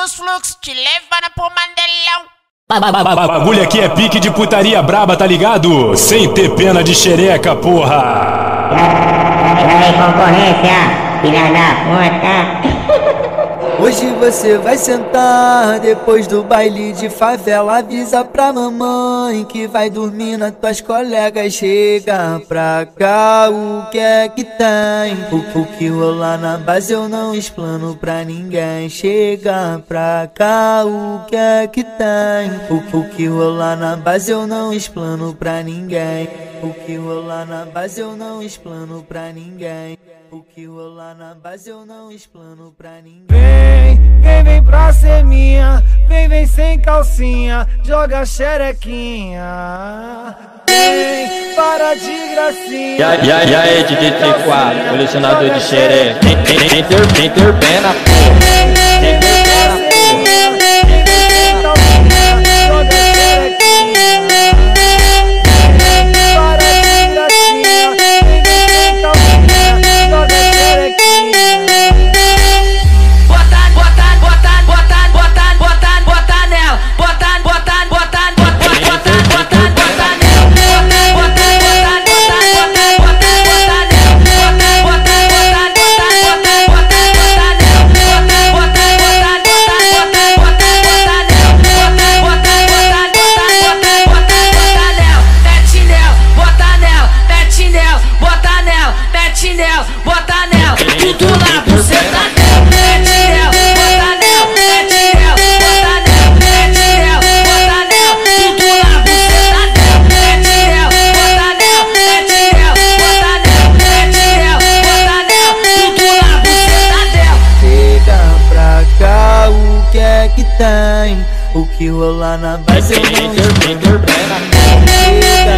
dos fluxos, te levando pro mandelão. Bagulho aqui é pique de putaria braba, tá ligado? Sem ter pena de xereca, porra! Aí, concorrência, filha da puta. Hoje você vai sentar depois do baile de favela. Avisa pra mamãe que vai dormir nas tuas colegas. Chega pra cá, o que é que tem? O, o que rolar na base eu não explano pra ninguém. Chega pra cá, o que é que tem? O, o que rolar na base eu não explano pra ninguém. O que rolar na base eu não explano pra ninguém. O que rolar na base eu não explano pra ninguém. Vem, vem, vem pra ser minha. Vem, vem sem calcinha. Joga xerequinha. Vem, para de gracinha. E aí, e aí, e aí DJ T4, colecionador de xereca. Ter pena, porra. Tem Tudo na buceta dela. Mete nela, bota nela, mete nela, bota nela, mete nela, bota nela. Tudo na buceta dela. Mete nela, bota nela, mete nela, bota nela, mete nela, bota nela. Tudo na buceta dela. Chega pra cá, o que é que tem? O que rolar na ter pena, Chega